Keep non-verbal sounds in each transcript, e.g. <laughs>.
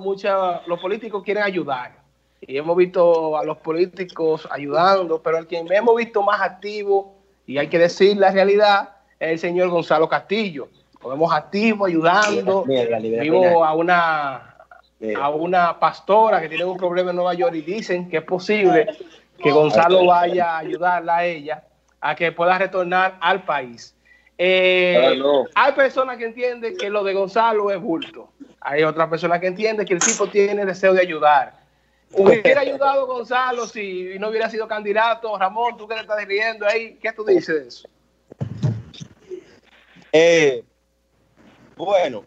muchos, los políticos quieren ayudar. Y hemos visto a los políticos ayudando, pero el que hemos visto más activo, y hay que decir la realidad, es el señor Gonzalo Castillo. Lo vemos activo, ayudando. Vivo a una, a una pastora que tiene un problema en Nueva York y dicen que es posible que Gonzalo vaya a ayudarla a ella a que pueda retornar al país. Eh, hay personas que entienden que lo de Gonzalo es bulto. Hay otras personas que entienden que el tipo tiene deseo de ayudar. Hubiera ayudado Gonzalo si no hubiera sido candidato. Ramón, tú que te estás riendo ahí, ¿qué tú dices de eso? Eh, bueno,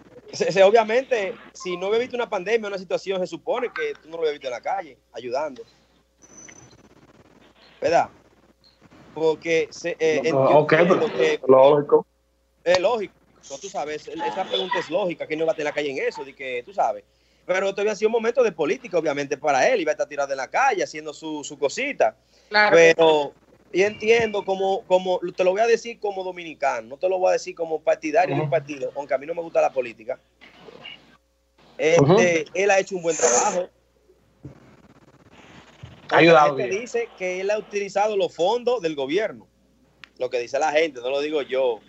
obviamente, si no hubiera visto una pandemia, una situación, se supone que tú no lo hubieras visto en la calle, ayudando. ¿Verdad? Porque se, eh, lógico. Es lógico, tú sabes, esa pregunta es lógica, que no va a en la calle en eso, de que tú sabes. Pero esto había sido un momento de política, obviamente, para él, iba a estar tirado en la calle haciendo su, su cosita. Claro. Pero y entiendo como, como, te lo voy a decir como dominicano, no te lo voy a decir como partidario de un partido, aunque a mí no me gusta la política. Este, Él ha hecho un buen trabajo. Ha ayudado. La gente dice que él ha utilizado los fondos del gobierno. Lo que dice la gente, no lo digo yo.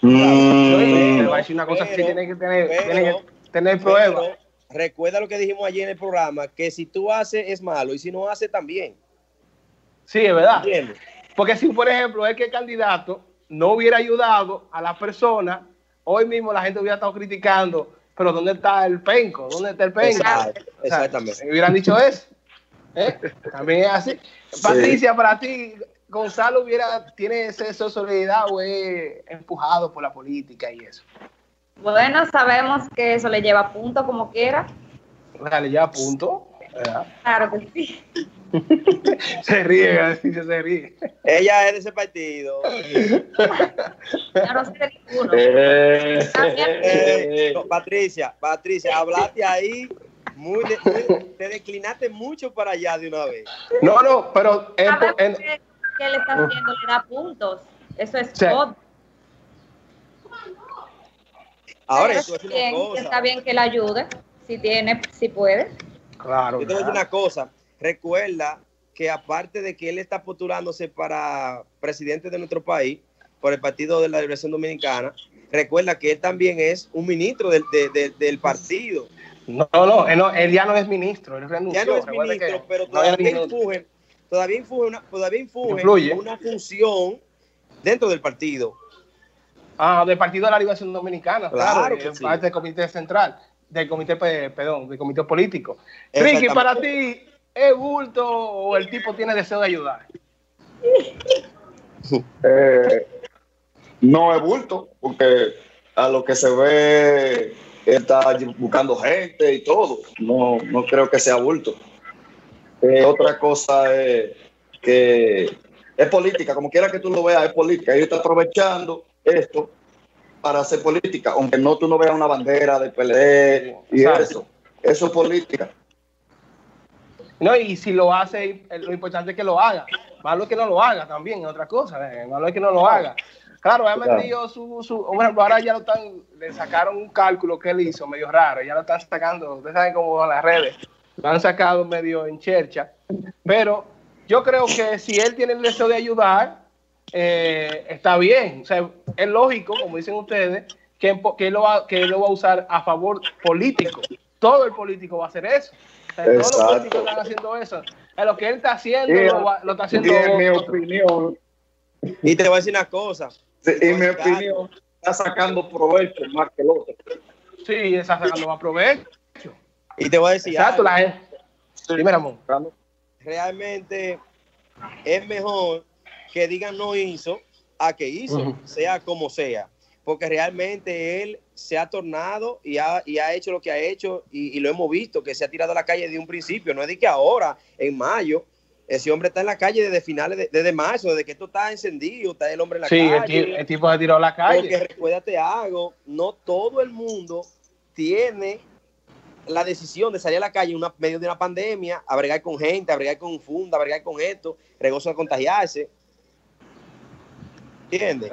Mm. una cosa que tiene que tener, tiene que tener pruebas. Recuerda lo que dijimos ayer en el programa, que si tú haces es malo y si no haces también. Sí, es verdad. Porque si, por ejemplo, es que el candidato no hubiera ayudado a la persona, hoy mismo la gente hubiera estado criticando, pero ¿dónde está el penco? ¿Dónde está el penco? exactamente. Me hubieran dicho eso. ¿eh? También es así. Patricia, para ti, Gonzalo hubiera, tiene esa solidaridad o es empujado por la política y eso. Bueno, sabemos que eso le lleva a punto como quiera. Le lleva a punto. Claro que sí. <laughs> se ríe, se ríe. Ella es de ese partido. no sé ninguno. Eh, eh, Patricia, Patricia, hablaste ahí muy, te declinaste mucho para allá de una vez. No, no, pero en, en, que le está haciendo le da puntos. Eso es todo. Ahora, eso es una cosa. Está bien que la ayude, si tiene, si puede. Claro. Yo te voy a decir una cosa. Recuerda que aparte de que él está postulándose para presidente de nuestro país por el Partido de la Liberación Dominicana, recuerda que él también es un ministro del, del partido. No, no, él, ya no es ministro, él renunció. Ya no es ministro, pero todavía influye, todavía influye, una, todavía influye una función dentro del partido. Ah, del Partido de la Liberación Dominicana, claro, que parte del Comité Central del comité, perdón, del comité político. Ricky, para ti, ¿es bulto o el tipo tiene deseo de ayudar? <laughs> Eh, no es bulto, porque a lo que se ve está buscando gente y todo. No, no creo que sea bulto. Eh, otra cosa es que es política, como quiera que tú lo veas, es política. Ellos están aprovechando esto para hacer política, aunque no tú no veas una bandera de PLD y eso. Eso es política. No, y si lo hace, lo importante es que lo haga. Malo es que no lo haga también, es otra cosa. Eh, malo es que no lo haga. Claro, ha metido su, su. Bueno, ahora ya lo están. Le sacaron un cálculo que él hizo medio raro. Ya lo están sacando. Ustedes saben cómo las redes. Lo han sacado medio en chercha. Pero yo creo que si él tiene el deseo de ayudar, eh, está bien. O sea, es lógico, como dicen ustedes, que, que, lo va, que lo va a usar a favor político. Todo el político va a hacer eso. todos los políticos están haciendo eso. lo que él está haciendo, lo, está haciendo. en mi opinión. Y te voy a decir una cosa. en mi opinión, está sacando provecho más que el otro. Sí, está sacando más provecho. Y te voy a decir. Exacto, la gente. Dime, Ramón. Realmente es mejor que digan no hizo a que hizo, sea como sea. Porque realmente él se ha tornado y ha, y ha hecho lo que ha hecho y, lo hemos visto, que se ha tirado a la calle de un principio. No es de que ahora, en mayo, ese hombre está en la calle desde finales, de, desde marzo, desde que esto está encendido, está el hombre en la calle. Sí, el, tipo se tiró a la calle. Porque recuérdate algo, no todo el mundo tiene la decisión de salir a la calle en medio de una pandemia, a bregar con gente, a bregar con funda, a bregar con esto, regozo de contagiarse. ¿Entiendes?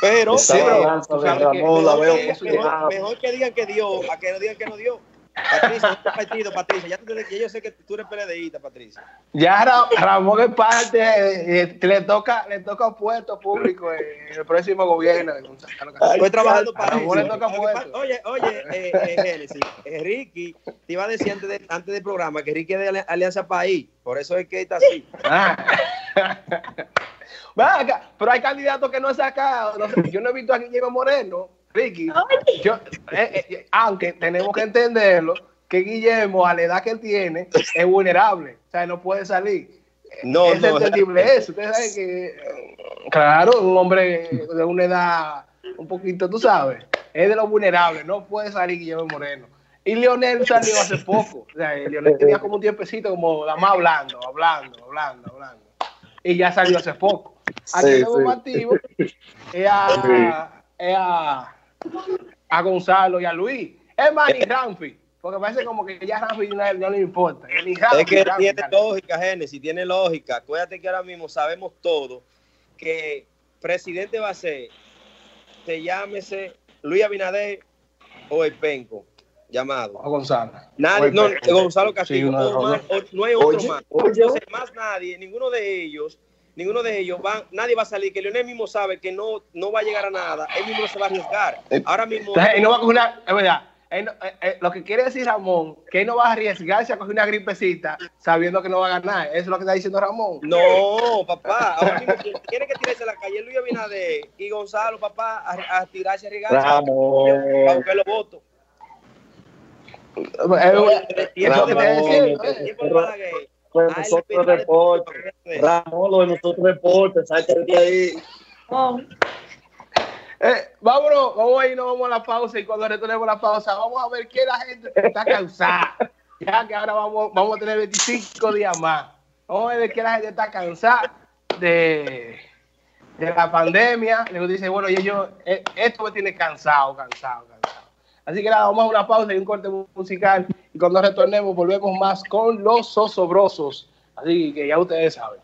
Pero, Esa pero, sabes que- Ramón la mejor, veo que, mejor que digan que dio a que no digan que no dio. Patricia, este partido, Patricia, ya, tú tienes- ya yo sé que tú eres PLDista, Patricia. Ya Ra- Ramón es parte, eh, eh, le toca, le toca puesto público en el próximo gobierno. Estoy trabajando para Ramón le toca puesto. Oye, oye, eh, eh, Génesis, eh, Ricky, te iba a decir antes, de- antes del programa que Ricky es de Ali- Alianza País, por eso es que está así. Ah. <laughs> Pero hay candidatos que no he sacado. no sé, yo no he visto a Guillermo Moreno, Ricky. Yo, eh, eh, aunque tenemos que entenderlo, que Guillermo, a la edad que él tiene, es vulnerable. O sea, no puede salir. No, es no, entendible eso. Ustedes saben que, eh, claro, un hombre de una edad un poquito, tú sabes, es de los vulnerables. No puede salir Guillermo Moreno. Y Leonel salió hace poco. O sea, Leonel tenía como un tiempecito, como la más hablando, hablando, hablando, hablando. Y ya salió hace poco. Aquí Sí, sí. más activo es a, es a, a Gonzalo y a Luis. Es más, ni Ramfi. Porque parece como que ya Ramfi no, no le importa. Ni Ramfi, Es que Ramfi, tiene Ramfi. lógica, Génesis, tiene lógica. Acuérdate que ahora mismo sabemos todo que presidente va a ser, se llámese Luis Abinader o el Penco, llamado. O Gonzalo. Nadie, O no. Gonzalo Castillo, Sí, de o más- no hay otro Oye, más. oye. Entonces, más nadie, ninguno de ellos, ninguno de ellos van, nadie va a salir, que Leonel mismo sabe que no, no va a llegar a nada, él mismo no se va a arriesgar. Eh, Ahora mismo, Entonces, él no va a coger una, es verdad, él no- eh, eh, lo que quiere decir Ramón, que él no va a arriesgarse a coger una gripecita sabiendo que no va a ganar. Eso es lo que está diciendo Ramón. no, papá, ahora mismo tiene que tirarse a la calle Luis Abinader y Gonzalo, papá, a, a tirarse a arriesgarse. Ramón. Para buscar los votos. Eh, Balaguer. Pues Ah, nosotros de- Ramón, lo de nosotros salte de ahí. Oh, eh, vámonos, vamos a irnos, vamos a la pausa y cuando retornemos a la pausa, vamos a ver qué la gente está cansada. <laughs> Ya que ahora vamos, vamos a tener 25 días más. Vamos a ver qué la gente está cansada de, de la pandemia. Luego dice, bueno, y ellos, eh, esto me tiene cansado, cansado, cansado. Así que nada, vamos a una pausa y un corte musical. Y cuando retornemos, volvemos más con los osobrosos. Así que ya ustedes saben.